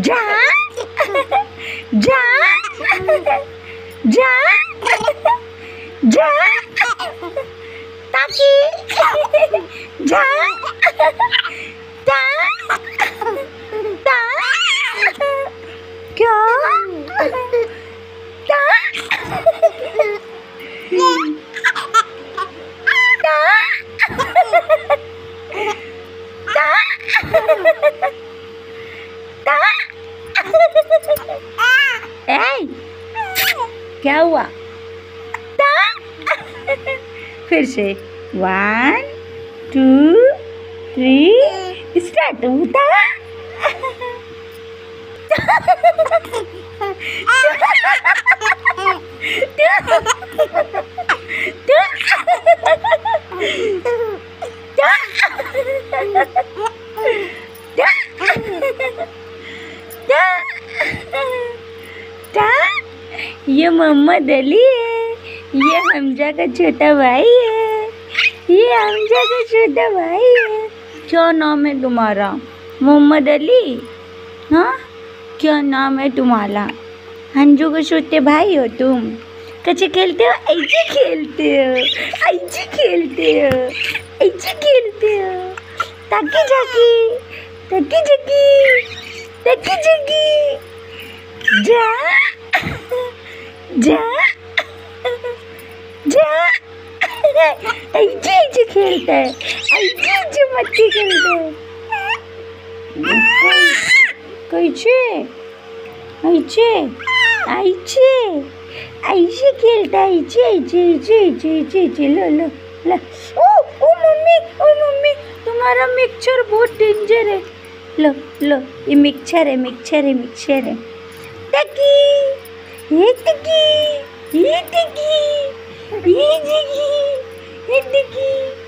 Jack! Jack! Jack! क्या हुआ? फिर से वन टू थ्री स्टार्ट होता ये मोहम्मद अली है, ये हमजा का छोटा भाई है, ये हमजा का छोटा भाई है। क्या नाम है तुम्हारा? मोहम्मद अली? हाँ? क्या नाम है तुम्हारा? हंजू के छोटे भाई हो तुम। कैसे खेलते हो, ऐसे खेलते हो, ऐसे खेलते हो, ऐसे खेलते हो। ताकी जाकी ताकी जाकी ताकी जाकी जा जा जा ऐसे खेलता है ऐसे मच्छी खेलता है कैसे ऐसे ऐसे ऐसे खेलता है ऐसे ऐसे ऐसे ऐसे ऐसे लो लो लो ओ ओ मम्मी ओ मम्मी तुम्हारा मिक्सचर बहुत डेंजर है। लो लो, ये मिक्सचर है मिक्सचर है मिक्सचर है। टकी, ये टकी ये टकी ये टकी ये टकी।